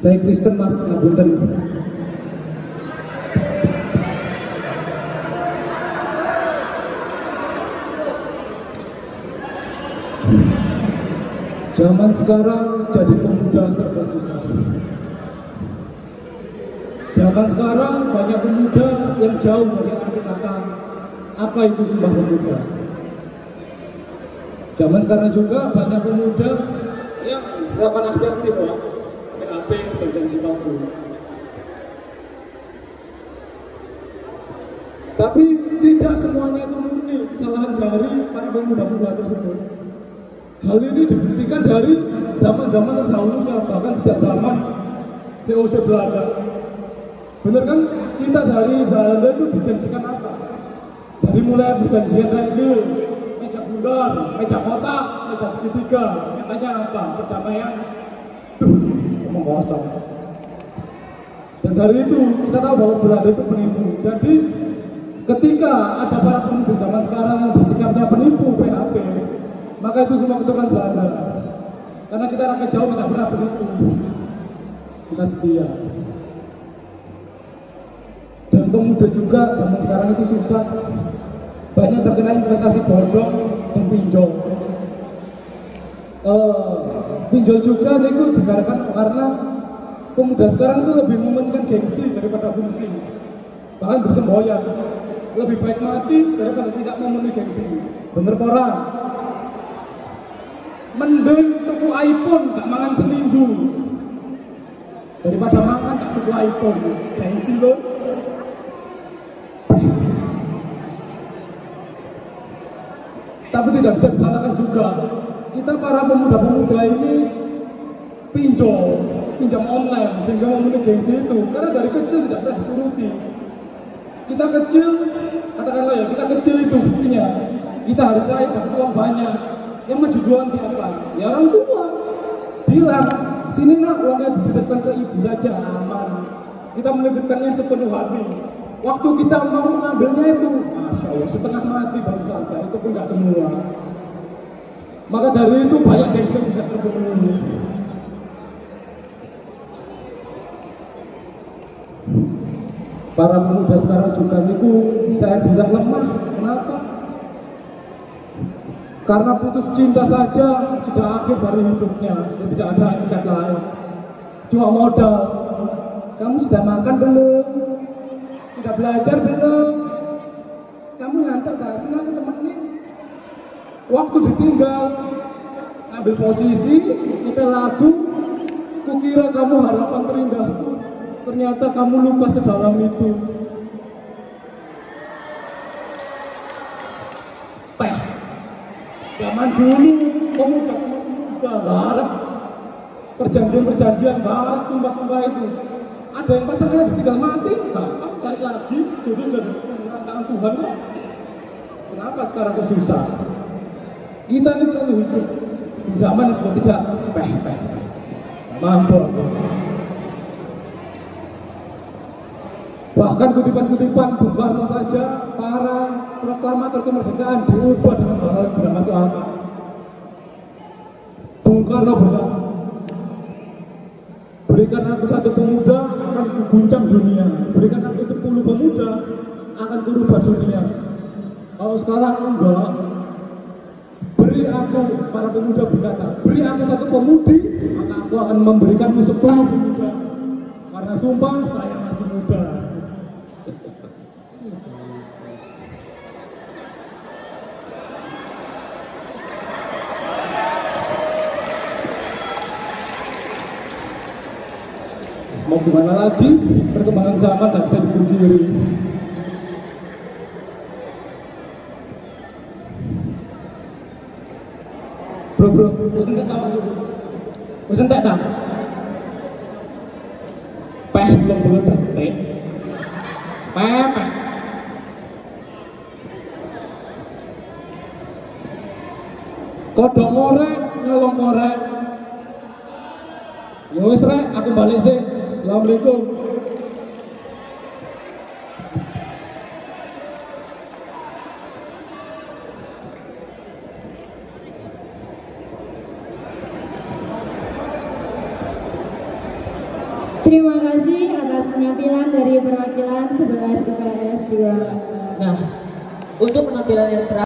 Saya Kristen Mas Ngapunten. Zaman sekarang jadi pemuda serba susah. Zaman sekarang banyak pemuda yang jauh dari arti kata apa itu sumpah pemuda. Zaman sekarang juga banyak pemuda yang melakukan aksi-aksi Pak, PAP dan janji palsu. Tapi tidak semuanya itu murni kesalahan dari para pemuda-pemuda tersebut. Hal ini dibuktikan dari zaman-zaman terdahulu bahkan sejak zaman VOC Belanda. Benar kan? Kita dari Belanda itu dijanjikan apa? Dari mulai perjanjian Renville, meja bundar, meja kotak, meja segitiga, katanya apa? Perdamaian. Tuh, ngomong kosong. Dan dari itu kita tahu bahwa Belanda itu penipu. Jadi ketika ada para pemuda zaman sekarang yang bersikapnya penipu PHP, maka itu semua keturunan Belanda. Karena kita rakyat jauh tidak pernah penipu. Kita setia. Pemuda juga zaman sekarang itu susah. Banyak terkena investasi bodong dan pinjol. Uh, pinjol juga niku dikarenakan karena pemuda sekarang itu lebih mementingkan gengsi daripada fungsi. Bahkan bersemboyan. Lebih baik mati daripada tidak memenuhi gengsi. Bener orang. Mending tuku iPhone gak mangan seminggu daripada makan tak tuku iPhone. Gengsi loh. Tapi tidak bisa disalahkan juga. Kita para pemuda-pemuda ini pinjol, pinjam online sehingga memenuhi gengsi itu. Karena dari kecil tidak pernah dituruti. Kita kecil, katakanlah ya, kita kecil itu buktinya. Kita hari raya dapat uang banyak. Yang maju jualan siapa? Ya orang tua. Bilang, sini nak uangnya dititipkan ke ibu saja, aman. Kita menitipkannya sepenuh hati. Waktu kita mau mengambilnya itu, Masya Allah, setengah mati baru sampai, itu pun nggak semua. Maka dari itu banyak gengsi tidak terpenuhi. Para pemuda sekarang juga niku saya bilang lemah. Kenapa? Karena putus cinta saja sudah akhir dari hidupnya, sudah tidak ada etikat lain. Cuma modal. Kamu sudah makan belum? Sudah belajar belum? Kamu ngantar? Sini aku temenin. Waktu ditinggal, ambil posisi, kita lagu, kukira kamu harapan terindahku. Ternyata kamu lupa sedalam itu. Peh. Zaman dulu, pemuda sama pemuda, harap perjanjian-perjanjian, harap sumpah-sumpah itu. Ada yang pasangannya ditinggal mati, gampang cari lagi, jodoh sudah dengan tangan Tuhan kok. Kenapa sekarang kok susah? Kita ini terlalu hidup di zaman yang sudah tidak peh peh. Mampu. Bahkan kutipan-kutipan Bung Karno saja para proklamator kemerdekaan diubah dengan hal-hal tidak masuk akal. Bung Karno berkata, berikan aku satu pemuda akan kuguncang dunia, berikan aku sepuluh pemuda akan kurubah dunia. Kalau sekarang enggak, beri aku para pemuda berkata, beri aku satu pemudi, maka aku akan memberikanmu sepuluh pemuda. Karena sumpah saya masih muda. Mau gimana lagi? Perkembangan zaman tak bisa dipungkiri. Bro bro wis entek ta dulu wis entek ta peh belum belum detik peh peh. Kodok ngorek nyolong ngorek. Ya rek aku balik sih Assalamualaikum. Terima kasih atas penampilan dari perwakilan 11 IPS 2. Nah, untuk penampilan yang terakhir